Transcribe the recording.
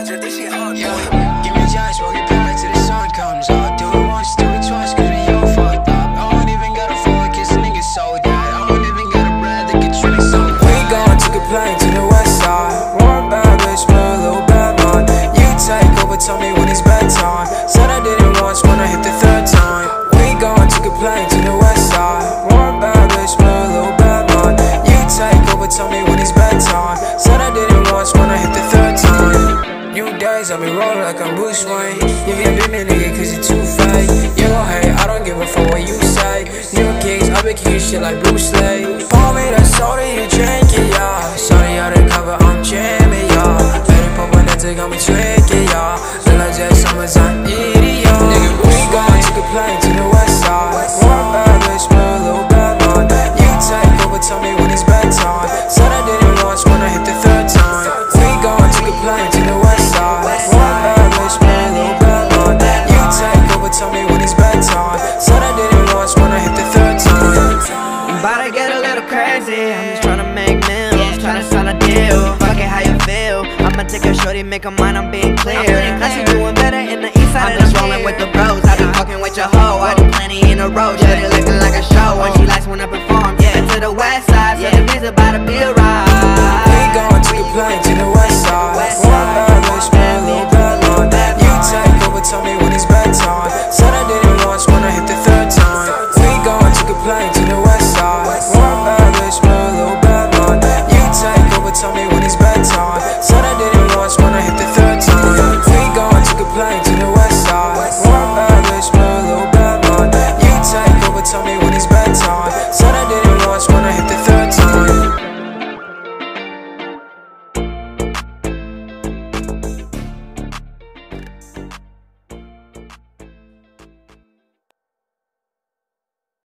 this shit hard, Yeah, boy. give me a chance, it back till the sun comes up. Do it once, do it twice, cause we all fucked up. I don't even gotta fall, kiss a nigga so that. I don't even gotta Katrina so We gon' take a plane to the west side. Warm bad bitch, but a little bad mind. You take over, tell me when it's bedtime. Said I did it once when I hit the days, I be rolling like I'm Bruce Wayne. You can't be me, nigga, cause you too fake. You gon' hate, I don't give a fuck what you say. New kicks, I been kicking shit like Bruce Lee. Pour me that soda, you drink it, yeah. Sorry, out the cover, I'm jamming, yeah. It pop on that, got me drinking, crazy. I'm just tryna make meals, tryna sign a deal. Fuck it, how you feel? I'ma take a shorty, make a mind, I'm being clear. Now she doing better in the east side. I'm just rolling with the bros. I be fucking with your hoe. I do plenty in a row. Shorty looking like a show. When she likes when I perform.